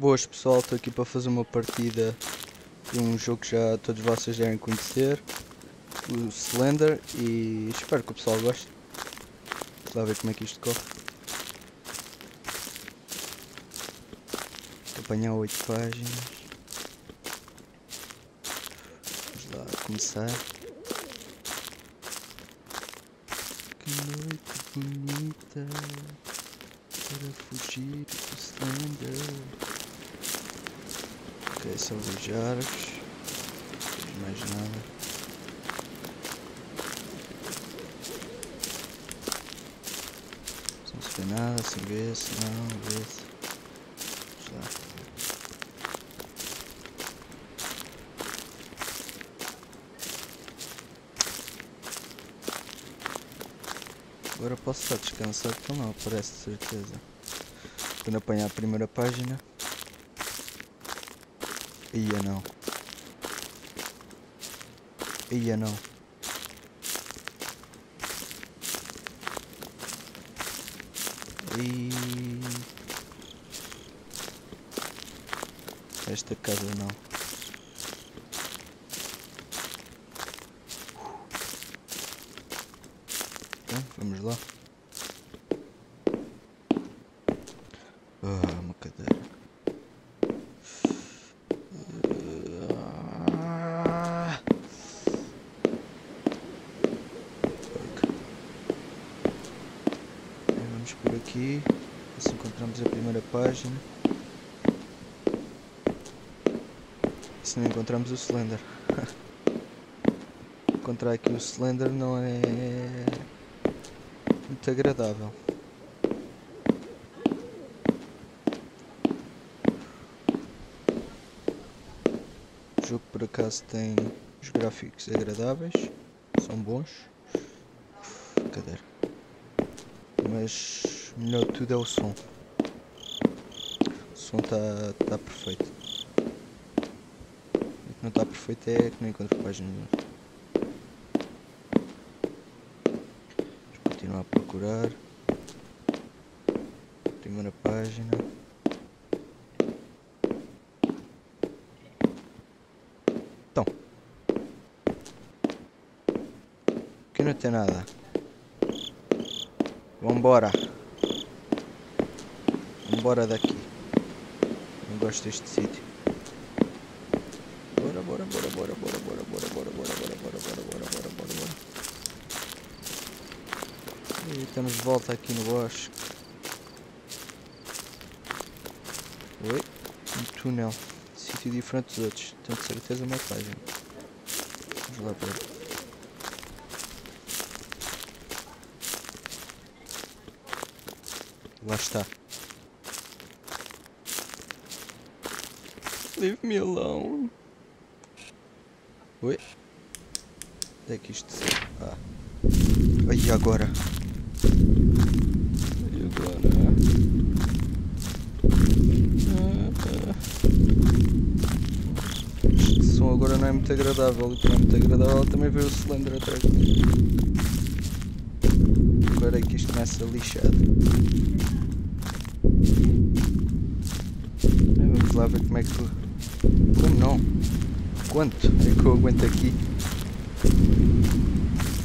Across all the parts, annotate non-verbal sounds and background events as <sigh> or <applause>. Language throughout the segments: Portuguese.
Boas pessoal, estou aqui para fazer uma partida de um jogo que já todos vocês devem conhecer, o Slender, e espero que o pessoal goste. Vamos lá ver como é que isto corre. Apanhar 8 páginas. Vamos lá começar. Que noite bonita para fugir do Slender. Ok, são beijar-vos. Não mais nada. Se não se vê nada, se vê, se não, vê-se. Vamos lá. Agora posso estar descansado, então não aparece de certeza. Quando apanhar a primeira página. Ia não. Ia não. E esta casa não. Então, vamos lá. Ah, uma cadeira. Ah. Ok. Aí Vamos por aqui. ver Se encontramos a primeira página. Se não encontramos o Slender. <laughs> Encontrar aqui o Slender não é muito agradável. O jogo por acaso tem os gráficos agradáveis, são bons. Cadê? Mas melhor tudo é o som. Som está tá perfeito. O que não está perfeito é que não encontro páginas. nenhumas. Vamos continuar a procurar. Primeira página. Então. Aqui não tem nada. Vambora. Vambora daqui. Não gosto deste sítio. Bora, bora, bora, bora, bora, bora, bora, bora, bora, bora, bora, bora, bora, bora, bora, bora. E estamos de volta aqui no bosque. Oi? Um túnel. Sítio diferente dos outros. Tenho de certeza uma página. Vamos lá ver. Lá está. Leave me alone. Oi? Onde é que isto se... Ah. Aí agora. E agora? Ah, ah. Este som agora não é muito agradável. E não é muito agradável também ver o cilindro atrás de mim. Agora é que isto começa lixado. Vamos lá ver como é que. Como não? Quanto é que eu aguento aqui?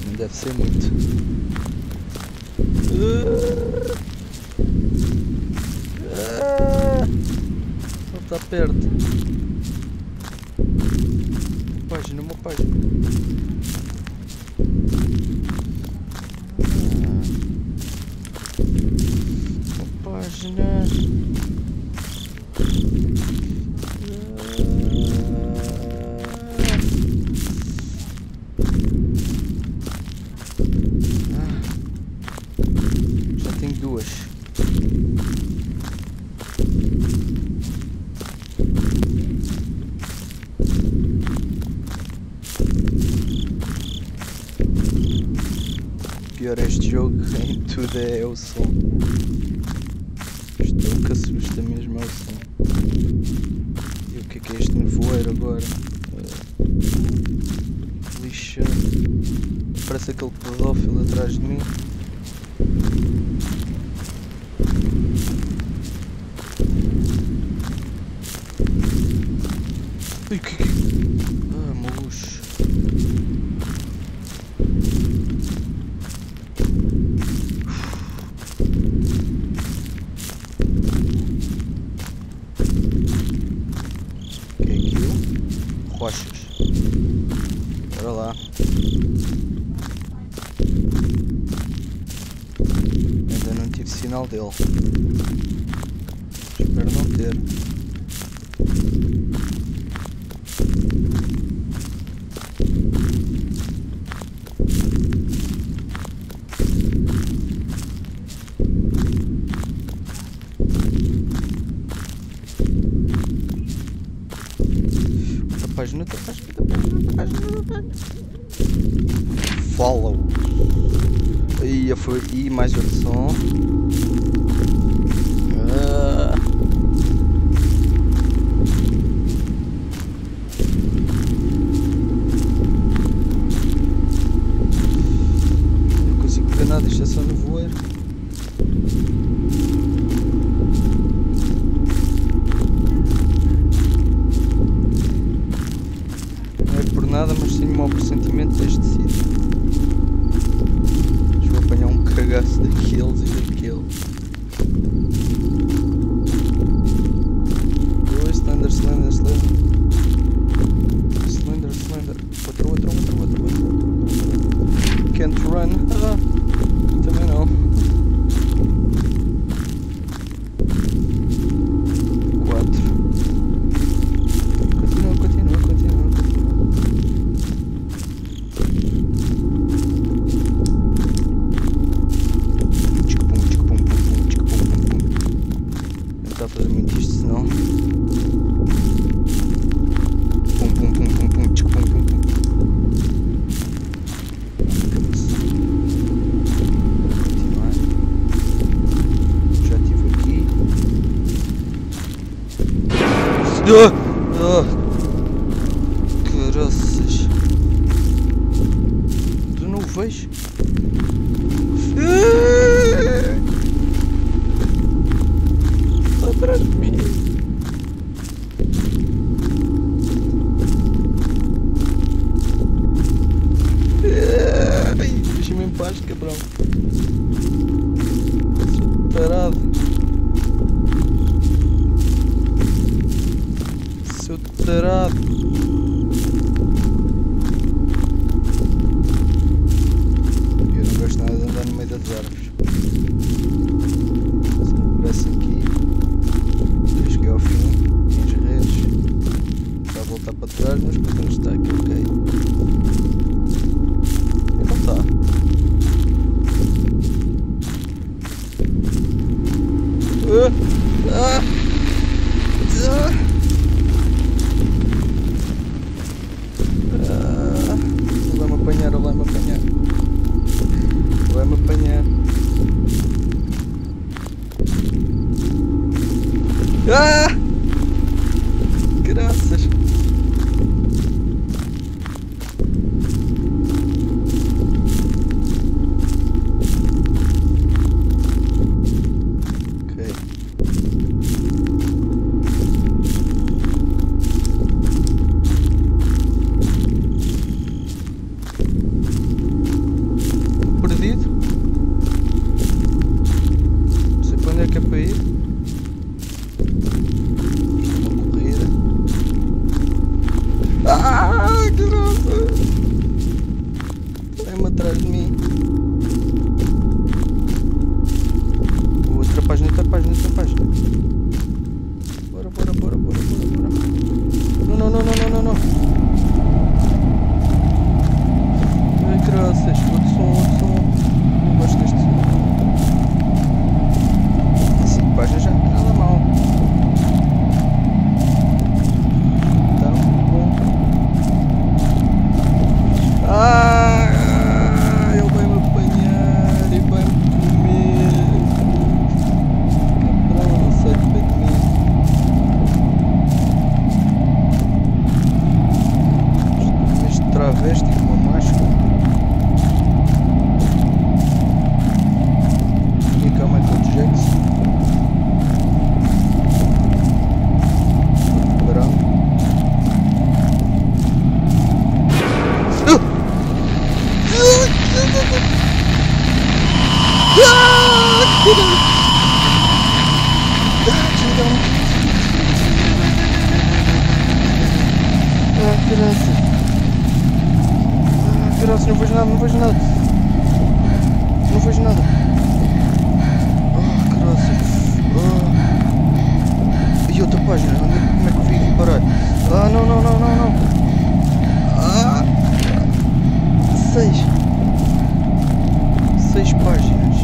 Não deve ser muito. Só está perto. Página, uma página. pior este jogo <laughs> em tudo é, o som. Isto que assusta mesmo é o som. E o que é que é este nevoeiro agora? Uh, lixa. Parece aquele pedófilo atrás de mim. o que, que rochas. Bora lá. Ainda não tive sinal dele. Espero não ter. página, outra página, outra página, outra página, outra página. Follow. E, foi, e mais versão. Ah, ah. Caraças. Tu não o vejo? Ah. Atrás de mim. Да. Да. Лама поня, лама поня. Лама поня. А! -а, -а! Ah! Ah, criança. Ah, criança, não vejo nada, não vejo nada. Não vejo nada. Ah, criança. Ah. E outra página, onde é- como é que eu vim aqui parar? Ah, não, não, não, não, não. Ah. Seis. Seis páginas.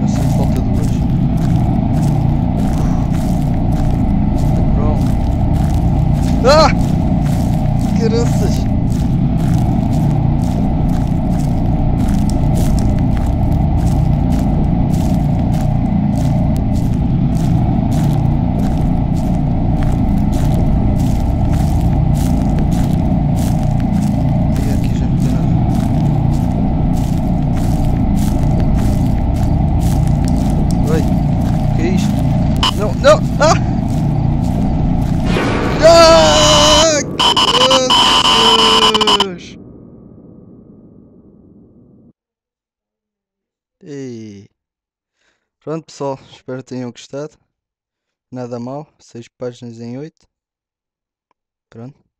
Já só falta duas. Pronto. Ah! Nada. Oi, que é isto? Não, não! Ah! Pronto pessoal, espero que tenham gostado. Nada mal, 6 páginas em 8. Pronto.